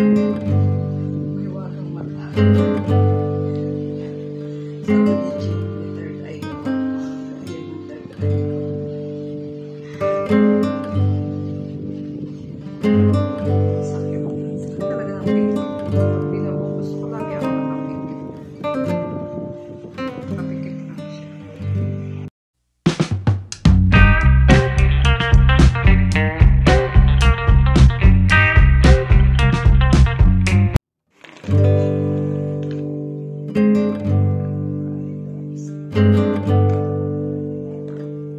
May wagang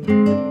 Medyo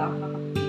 打